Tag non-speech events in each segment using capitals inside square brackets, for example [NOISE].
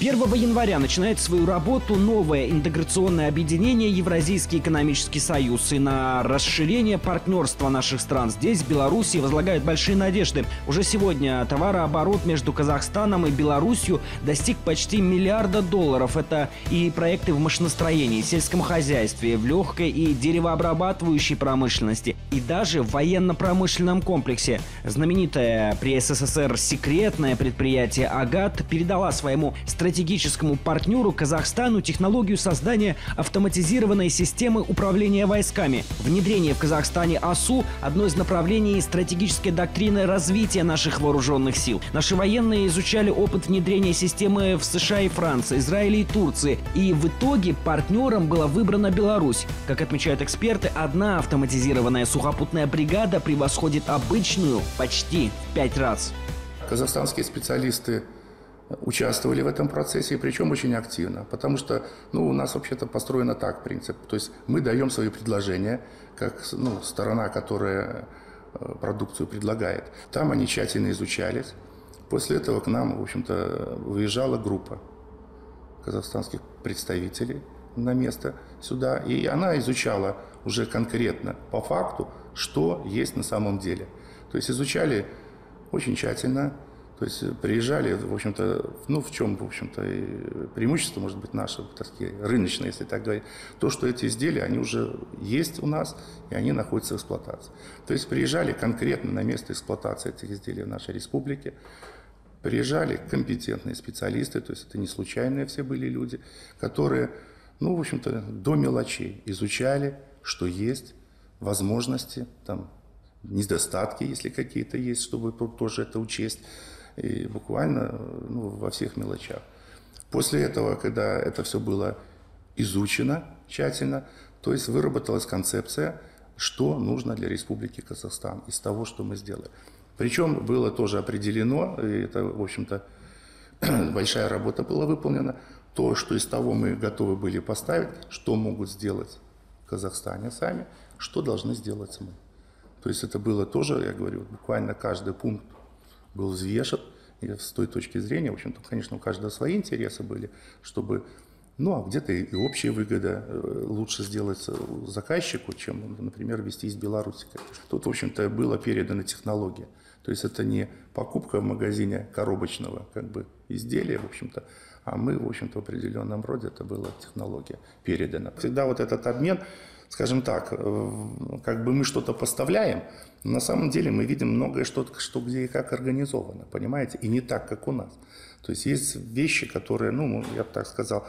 1 января начинает свою работу новое интеграционное объединение Евразийский экономический союз. И на расширение партнерства наших стран здесь, в Беларуси, возлагают большие надежды. Уже сегодня товарооборот между Казахстаном и Беларусью достиг почти миллиарда долларов. Это и проекты в машиностроении, сельском хозяйстве, в легкой и деревообрабатывающей промышленности, и даже в военно-промышленном комплексе. Знаменитое при СССР секретное предприятие «Агат» передала своему стратегическому стратегическому партнеру Казахстану технологию создания автоматизированной системы управления войсками. Внедрение в Казахстане АСУ – одно из направлений стратегической доктрины развития наших вооруженных сил. Наши военные изучали опыт внедрения системы в США и Франции, Израиле и Турции. И в итоге партнером была выбрана Беларусь. Как отмечают эксперты, одна автоматизированная сухопутная бригада превосходит обычную почти в пять раз. Казахстанские специалисты участвовали в этом процессе, причем очень активно, потому что ну, у нас вообще-то построено так принцип, то есть мы даем свои предложения, как ну, сторона, которая э, продукцию предлагает. Там они тщательно изучались. После этого к нам, в общем-то, выезжала группа казахстанских представителей на место сюда, и она изучала уже конкретно по факту, что есть на самом деле. То есть изучали очень тщательно, то есть э, приезжали, в общем-то, ну в чем, в общем-то, преимущество, может быть, наше, так сказать, рыночное, если так говорить, то, что эти изделия, они уже есть у нас, и они находятся в эксплуатации. То есть приезжали конкретно на место эксплуатации этих изделий в нашей республике, приезжали компетентные специалисты, то есть это не случайные все были люди, которые, ну, в общем-то, до мелочей изучали, что есть, возможности, там, недостатки, если какие-то есть, чтобы тоже это учесть и буквально ну, во всех мелочах. После этого, когда это все было изучено тщательно, то есть выработалась концепция, что нужно для Республики Казахстан из того, что мы сделали. Причем было тоже определено, и это, в общем-то, [CLEARS THROAT] большая работа была выполнена, то, что из того мы готовы были поставить, что могут сделать в Казахстане сами, что должны сделать мы. То есть это было тоже, я говорю, буквально каждый пункт был взвешен. И с той точки зрения, в общем-то, конечно, у каждого свои интересы были, чтобы, ну, а где-то и общая выгода э, лучше сделать заказчику, чем, например, вести из Беларуси. Тут, в общем-то, была передана технология. То есть это не покупка в магазине коробочного как бы, изделия, в общем-то, а мы, в общем-то, в определенном роде это была технология передана. Всегда вот этот обмен скажем так, э, как бы мы что-то поставляем, на самом деле мы видим многое, что, что где и как организовано, понимаете, и не так, как у нас. То есть есть вещи, которые, ну, я бы так сказал,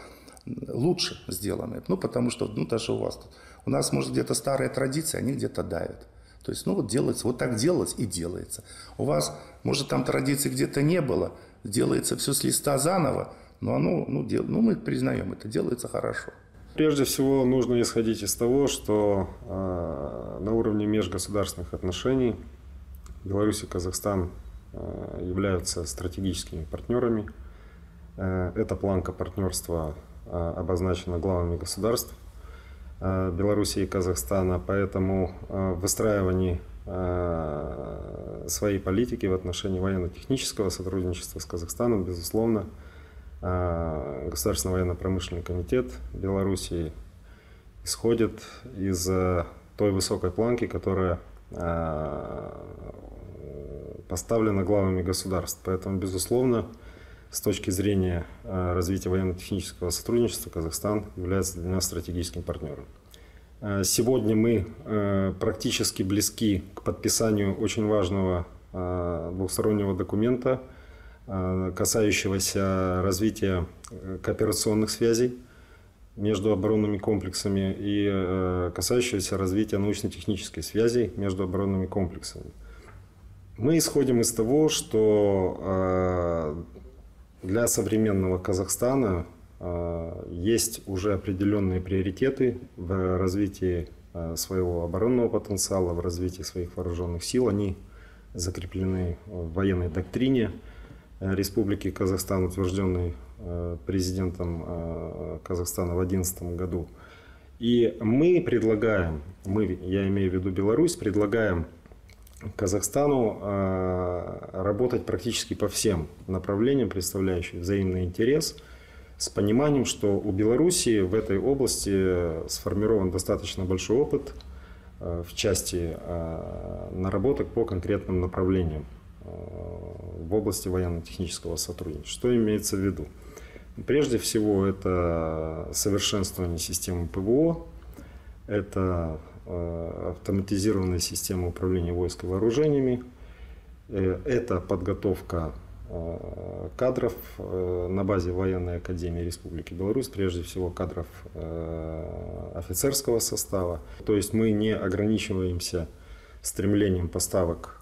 лучше сделаны, ну, потому что, ну, даже у вас у нас, может, где-то старые традиции, они где-то давят. То есть, ну, вот делается, вот так делать и делается. У вас, может, там традиций где-то не было, делается все с листа заново, но оно, ну, дел, ну мы признаем, это делается хорошо. Прежде всего нужно исходить из того, что э, на уровне межгосударственных отношений Беларусь и Казахстан э, являются стратегическими партнерами. Э, эта планка партнерства э, обозначена главами государств Беларуси и Казахстана, поэтому в выстраивании своей политики в отношении военно-технического сотрудничества с Казахстаном, безусловно, а, Государственный военно-промышленный комитет Белоруссии исходит из э, той высокой планки, которая а, поставлена главами государств. Поэтому, безусловно, с точки зрения а, развития военно-технического сотрудничества Казахстан является для нас стратегическим партнером. Сегодня мы э, практически близки к подписанию очень важного двухстороннего документа – касающегося развития э, кооперационных связей между оборонными комплексами и э, касающегося развития научно-технической связи между оборонными комплексами. Мы исходим из того, что для современного Казахстана есть уже определенные приоритеты в развитии своего оборонного потенциала, в развитии своих вооруженных сил. Они закреплены в военной доктрине – Э, Республики Казахстан, утвержденный э, президентом э, Казахстана в 2011 году. И мы предлагаем, мы, я имею в виду Беларусь, предлагаем Казахстану работать практически по всем направлениям, представляющим взаимный интерес с пониманием, что у Беларуси в этой области сформирован достаточно большой опыт в части наработок по конкретным направлениям в области военно-технического сотрудничества. Что имеется в виду? Прежде всего, это совершенствование системы ПВО, это э, автоматизированная система управления войск и вооружениями, э, это подготовка э, кадров на базе Военной Академии Республики Беларусь, прежде всего кадров офицерского состава. То есть мы не ограничиваемся стремлением поставок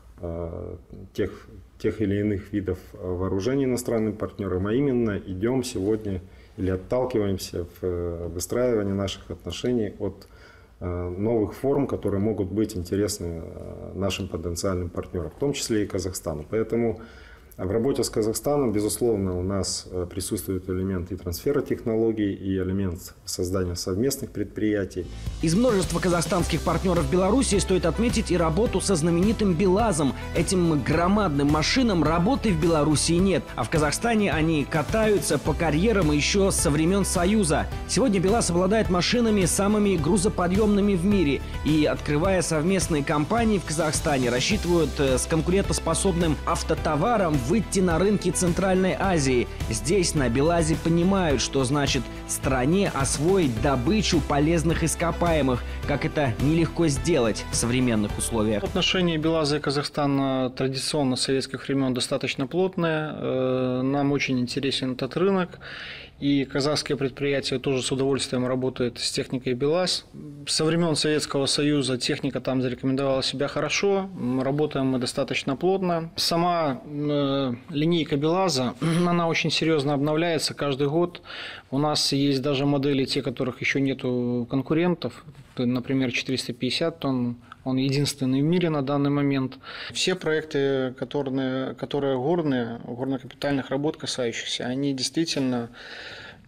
тех тех или иных видов э, вооружений иностранным партнерам, а именно идем сегодня или отталкиваемся в э, выстраивании наших отношений от э, новых форм, которые могут быть интересны нашим потенциальным партнерам, в том числе и Казахстану. Поэтому в работе с Казахстаном, безусловно, у нас э, присутствует элемент и трансфера технологий, и элемент создания совместных предприятий. Из множества казахстанских партнеров Беларуси стоит отметить и работу со знаменитым БелАЗом. Этим громадным машинам работы в Беларуси нет, а в Казахстане они катаются по карьерам еще со времен Союза. Сегодня БелАЗ обладает машинами самыми грузоподъемными в мире и, открывая совместные компании в Казахстане, рассчитывают э, с конкурентоспособным автотоваром выйти на рынки Центральной Азии. Здесь на Белазе понимают, что значит стране освоить добычу полезных ископаемых, как это нелегко сделать в современных условиях. Отношения Белаза и Казахстана традиционно с советских времен достаточно плотные. Э, нам очень интересен этот рынок. И казахские предприятия тоже с удовольствием работают с техникой БелАЗ. Со времен Советского Союза техника там зарекомендовала себя хорошо. Работаем мы достаточно плотно. Сама э, линейка БелАЗа, [CLEARS THROAT] она очень серьезно обновляется каждый год. У нас есть даже модели, те, которых еще нету конкурентов. Например, 450 тонн он единственный в мире на данный момент. Все проекты, которые, которые горные, горно-капитальных работ касающихся, они действительно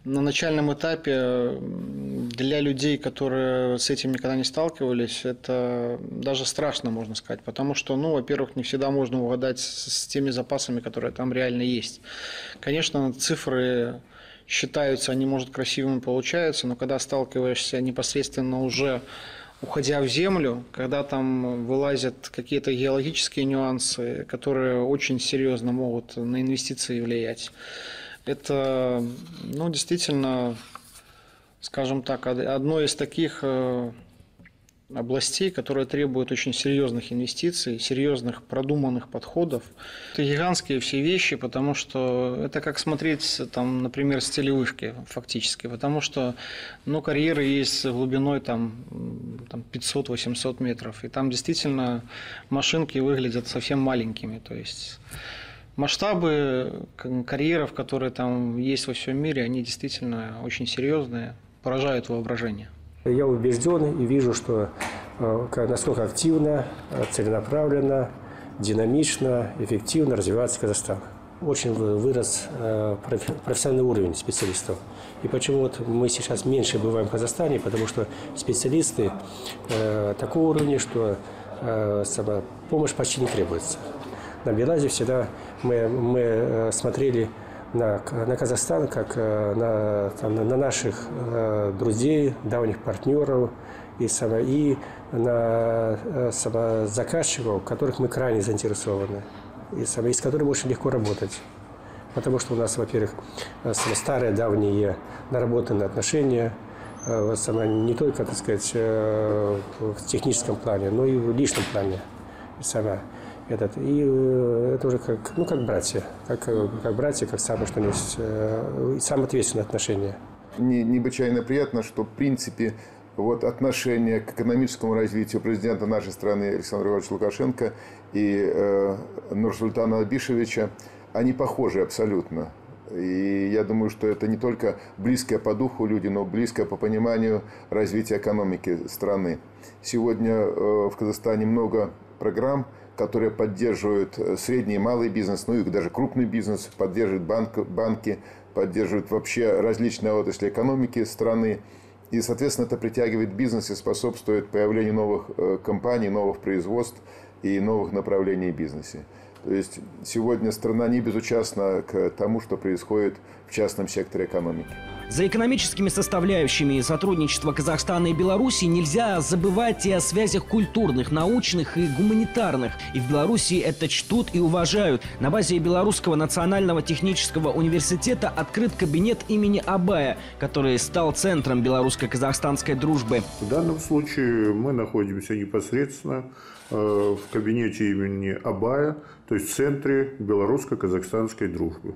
на начальном этапе для людей, которые с этим никогда не сталкивались, это даже страшно, можно сказать, потому что, ну, во-первых, не всегда можно угадать с теми запасами, которые там реально есть. Конечно, цифры считаются, они, может, красивыми получаются, но когда сталкиваешься непосредственно уже уходя в землю, когда там вылазят какие-то геологические нюансы, которые очень серьезно могут на инвестиции влиять. Это, ну, действительно, скажем так, одно из таких э, областей, которые требуют очень серьезных инвестиций, серьезных продуманных подходов. Это гигантские все вещи, потому что это как смотреть, там, например, с телевышки фактически, потому что ну, карьеры есть глубиной там, там 500-800 метров, и там действительно машинки выглядят совсем маленькими, то есть масштабы карьеров, которые там есть во всем мире, они действительно очень серьезные, поражают воображение. Я убежден и вижу, что э, насколько активно, э, целенаправленно, динамично, эффективно развивается Казахстан. Очень вырос э, профессиональный уровень специалистов. И почему вот мы сейчас меньше бываем в Казахстане, потому что специалисты такого уровня, что сама помощь почти не требуется. На Белазе всегда мы, мы смотрели на, на Казахстан, как э, на, там, на наших э, друзей, давних партнеров и, и на э, заказчиков, которых мы крайне заинтересованы, и, и с которыми очень легко работать. Потому что у нас, во-первых, старые, давние наработанные отношения, не только, так сказать, в техническом плане, но и в личном плане. Сама этот. И э, это уже как, ну, как братья, как, э, как братья, как самое, что есть, э, самое ответственное отношение. Не, необычайно приятно, что, в принципе, вот отношение к экономическому развитию президента нашей страны Александра Ивановича Лукашенко и э, Нурсултана Абишевича, они похожи абсолютно. И я думаю, что это не только близкое по духу люди, но близкое по пониманию развития экономики страны. Сегодня э, в Казахстане много программ, которые поддерживают э, средний и малый бизнес, ну и даже крупный бизнес, поддерживают банк, банки, поддерживают вообще различные отрасли экономики страны. И, соответственно, это притягивает бизнес и способствует появлению новых э, компаний, новых производств и новых направлений в бизнесе. То есть сегодня страна не безучастна к тому, что происходит в частном секторе экономики. За экономическими составляющими сотрудничества Казахстана и Беларуси нельзя забывать и о связях культурных, научных и гуманитарных. И в Беларуси это чтут и уважают. На базе Белорусского национального технического университета открыт кабинет имени Абая, который стал центром белорусско-казахстанской дружбы. В данном случае мы находимся непосредственно э, в кабинете имени Абая, то есть в центре белорусско-казахстанской дружбы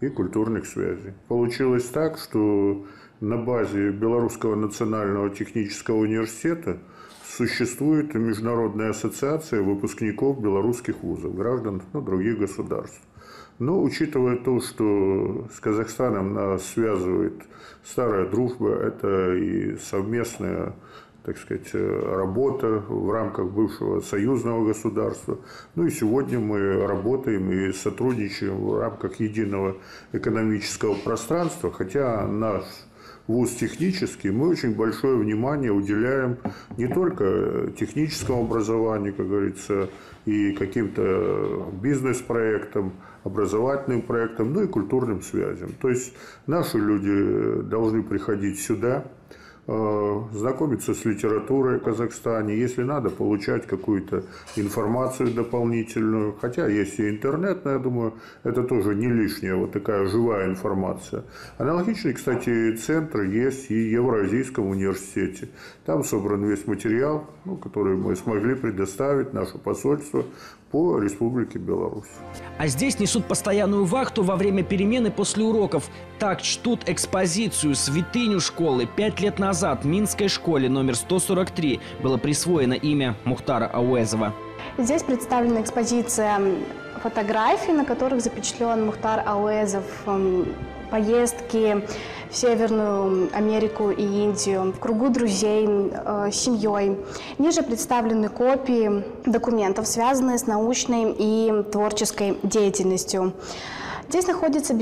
и культурных связей. Получилось так, что на базе Белорусского национального технического университета существует Международная ассоциация выпускников белорусских вузов, граждан ну, других государств. Но учитывая то, что с Казахстаном нас связывает старая дружба, это и совместная так сказать, э, работа в рамках бывшего союзного государства. Ну и сегодня мы работаем и сотрудничаем в рамках единого экономического пространства, хотя наш вуз технический, мы очень большое внимание уделяем не только техническому образованию, как говорится, и каким-то бизнес-проектам, образовательным проектам, ну и культурным связям. То есть наши люди должны приходить сюда, знакомиться с литературой в Казахстане, если надо, получать какую-то информацию дополнительную. Хотя есть и интернет, но я думаю, это тоже не лишняя вот такая живая информация. Аналогичный, кстати, центр есть и в Евразийском университете. Там собран весь материал, ну, который мы смогли предоставить, наше посольство, по Республике Беларусь. А здесь несут постоянную вахту во время перемены после уроков. Так чтут экспозицию «Святыню школы». Пять лет назад в Минской школе номер 143 было присвоено имя Мухтара Ауэзова. Здесь представлена экспозиция фотографий, на которых запечатлен Мухтар Ауэзов, поездки в Северную Америку и Индию в кругу друзей, э, семьей. Ниже представлены копии документов, связанные с научной и творческой деятельностью. Здесь находятся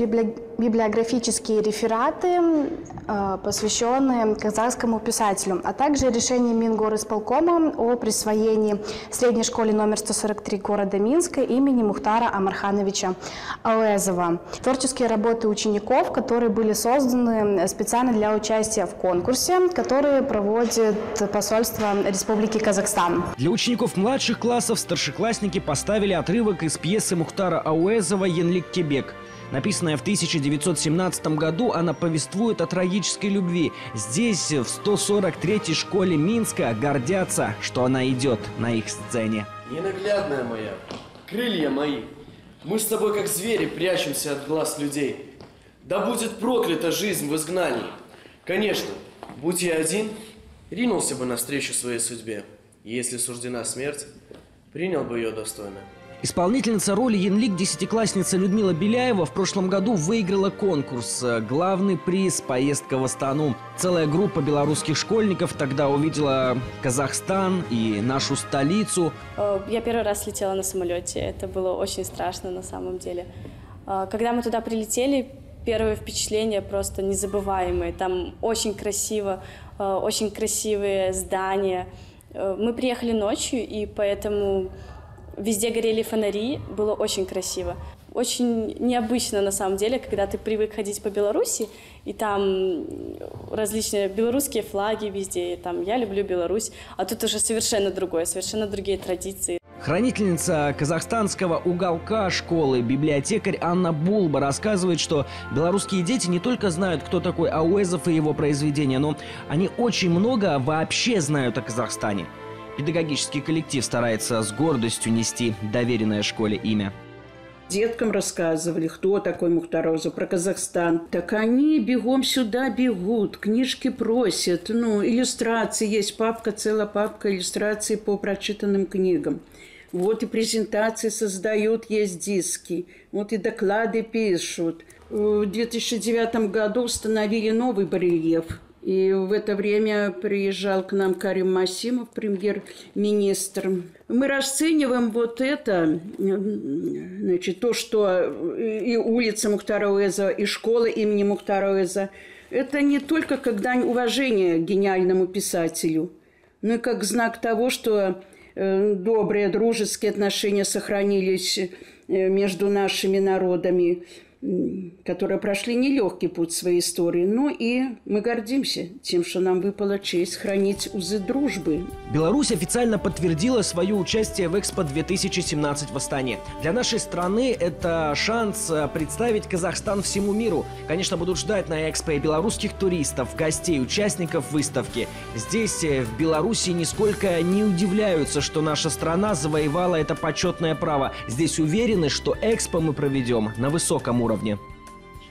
библиографические рефераты, э, посвященные казахскому писателю, а также решение Мингорисполкома о присвоении средней школе номер 143 города Минска имени Мухтара Амархановича Ауэзова. Творческие работы учеников, которые были созданы специально для участия в конкурсе, который проводит посольство Республики Казахстан. Для учеников младших классов старшеклассники поставили отрывок из пьесы Мухтара Ауэзова «Янлик Кебек». Написанная в 1917 году, она повествует о трагической любви. Здесь, в 143-й школе Минска, гордятся, что она идет на их сцене. Ненаглядная моя, крылья мои, мы с тобой как звери прячемся от глаз людей. Да будет проклята жизнь в изгнании. Конечно, будь я один, ринулся бы навстречу своей судьбе. Если суждена смерть, принял бы ее достойно. Исполнительница роли Янлик, десятиклассница Людмила Беляева, в прошлом году выиграла конкурс «Главный приз. Поездка в Астану». Целая группа белорусских школьников тогда увидела Казахстан и нашу столицу. Э, я первый раз летела на самолете. Это было очень страшно на самом деле. Э, когда мы туда прилетели, первые впечатления просто незабываемые. Там очень красиво, э, очень красивые здания. Мы приехали ночью, и поэтому Везде горели фонари, было очень красиво. Очень необычно на самом деле, когда ты привык ходить по Беларуси, и там различные белорусские флаги везде, и там «Я люблю Беларусь», а тут уже совершенно другое, совершенно другие традиции. Хранительница казахстанского уголка школы, библиотекарь Анна Булба рассказывает, что белорусские дети не только знают, кто такой Ауэзов и его произведения, но они очень много вообще знают о Казахстане. Педагогический коллектив старается с гордостью нести доверенное школе имя. Деткам рассказывали, кто такой Мухтароза, про Казахстан. Так они бегом сюда бегут, книжки просят. Ну, иллюстрации есть, папка, целая папка иллюстраций по прочитанным книгам. Вот и презентации создают, есть диски. Вот и доклады пишут. В 2009 году установили новый барельеф и в это время приезжал к нам Карим Масимов, премьер-министр. Мы расцениваем вот это, значит, то, что и улица Мухтара Уэза, и школа имени Мухтара Уэза, это не только как дань уважения гениальному писателю, но и как знак того, что э, добрые дружеские отношения сохранились между нашими народами которые прошли нелегкий путь своей истории. Ну и мы гордимся тем, что нам выпала честь хранить узы дружбы. Беларусь официально подтвердила свое участие в Экспо-2017 в Астане. Для нашей страны это шанс э, представить Казахстан всему миру. Конечно, будут ждать на Экспо и белорусских туристов, гостей, участников выставки. Здесь, э, в Беларуси, нисколько не удивляются, что наша страна завоевала это почетное право. Здесь уверены, что Экспо мы проведем на высоком уровне уровне.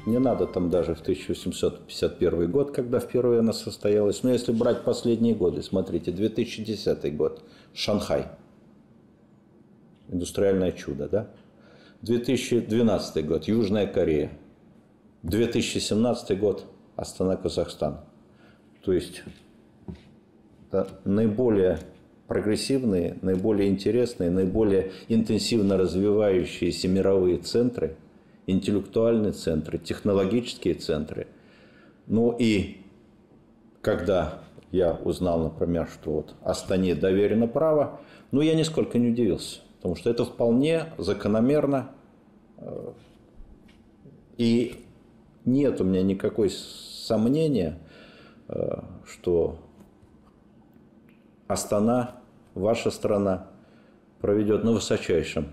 Не надо там даже в 1851 год, когда впервые она состоялась. Но если брать последние годы, смотрите, 2010 год, Шанхай. Индустриальное чудо, да? 2012 год, Южная Корея. 2017 год, Астана, Казахстан. То есть наиболее прогрессивные, наиболее интересные, наиболее интенсивно развивающиеся мировые центры – интеллектуальные центры, технологические центры. Ну и когда я узнал, например, что вот Астане доверено право, ну я нисколько не удивился, потому что это вполне закономерно. Э, и нет у меня никакой сомнения, э, что Астана, ваша страна, проведет на высочайшем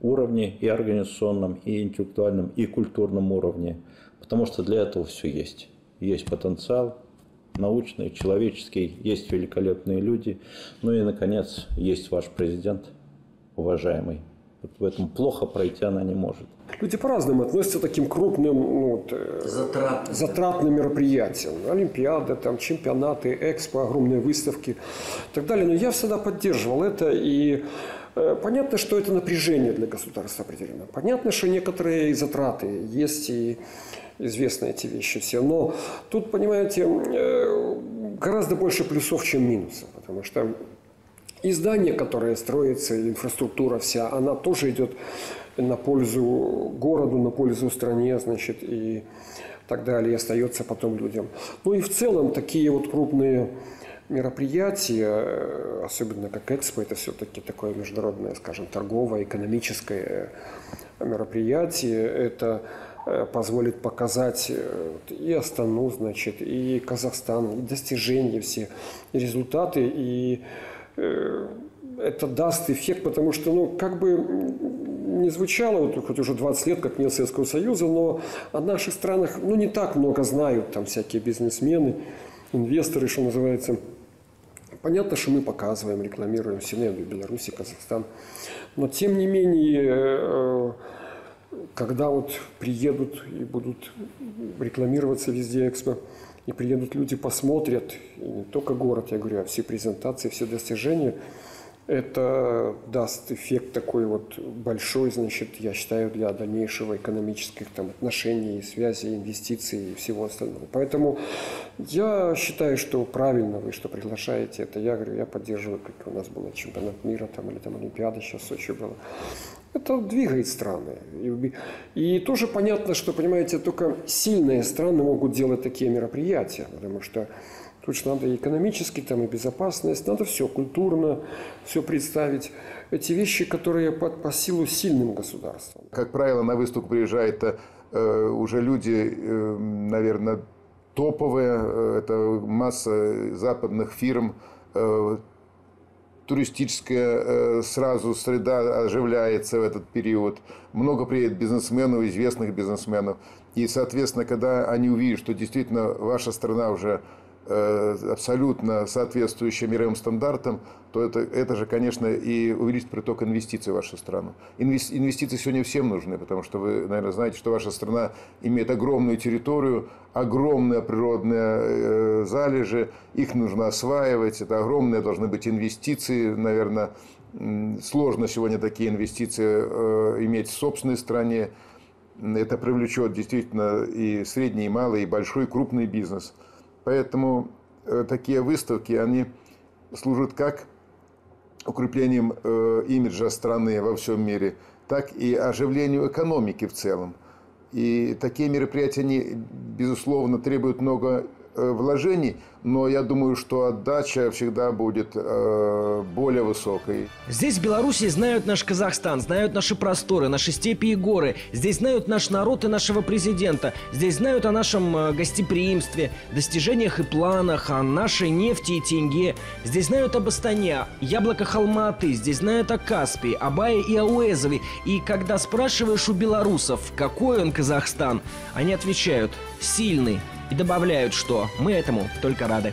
уровне, и организационном, и интеллектуальном, и культурном уровне. Потому что для этого все есть. Есть потенциал научный, человеческий, есть великолепные люди. Ну и, наконец, есть ваш президент, уважаемый. Вот в этом плохо пройти она не может. Люди по-разному относятся к таким крупным ну, вот, э, затратным. затратным мероприятиям. Олимпиады, там, чемпионаты, экспо, огромные выставки и так далее. Но я всегда поддерживал это и понятно, что это напряжение для государства определено. Понятно, что некоторые затраты есть и известны эти вещи все. Но тут, понимаете, э, гораздо больше плюсов, чем минусов. Потому что и здание, которое строится, и инфраструктура вся, она тоже идет на пользу городу, на пользу стране, значит, и так далее, и остается потом людям. Ну и в целом такие вот крупные мероприятие, э, особенно как Экспо, это все-таки такое международное, скажем, торговое, экономическое мероприятие. Это э, позволит показать э, и Астану, значит, и Казахстан, и достижения все, и результаты, и это даст эффект, потому что, ну, как бы не звучало, вот хоть уже 20 лет, как нет Советского Союза, но о наших странах, ну, не так много знают там всякие бизнесмены, инвесторы, что называется – Понятно, что мы показываем, рекламируем Синеду, Беларусь, Казахстан. Но тем не менее, э, когда вот приедут и будут рекламироваться везде Экспо, и приедут люди, посмотрят, и не только город, я говорю, а все презентации, все достижения – это даст эффект такой вот большой, значит, я считаю, для дальнейшего экономических там, отношений, связи, инвестиций и всего остального. Поэтому я считаю, что правильно вы, что приглашаете это. Я говорю, я поддерживаю, как у нас был чемпионат мира там, или там Олимпиада сейчас в Сочи было. Это двигает страны. И тоже понятно, что, понимаете, только сильные страны могут делать такие мероприятия, потому что Же надо и экономически, там, и безопасность, надо все культурно, все представить. Эти вещи, которые по, по силу сильным государствам. Как правило, на выставку приезжают э, уже люди, э, наверное, топовые. Э, это масса западных фирм. Э, туристическая э, сразу среда оживляется в этот период. Много приедет бизнесменов, известных бизнесменов. И, соответственно, когда они увидят, что действительно ваша страна уже абсолютно соответствующая мировым стандартам, то это, это же, конечно, и увеличит приток инвестиций в вашу страну. Инвестиции сегодня всем нужны, потому что вы, наверное, знаете, что ваша страна имеет огромную территорию, огромные природные э, залежи, их нужно осваивать, это огромные должны быть инвестиции, наверное, сложно сегодня такие инвестиции э, иметь в собственной стране. Это привлечет действительно и средний, и малый, и большой, и крупный бизнес – Поэтому э, такие выставки, они служат как укреплением э, имиджа страны во всем мире, так и оживлению экономики в целом. И такие мероприятия, они, безусловно, требуют много вложений, но я думаю, что отдача всегда будет э, более высокой. Здесь в Беларуси знают наш Казахстан, знают наши просторы, наши степи и горы. Здесь знают наш народ и нашего президента. Здесь знают о нашем э, гостеприимстве, достижениях и планах, о нашей нефти и тенге. Здесь знают об Астане, яблоко Халматы. Здесь знают о Каспии, о Бае и Ауэзове. И когда спрашиваешь у белорусов, какой он Казахстан, они отвечают – сильный. И добавляют, что мы этому только рады.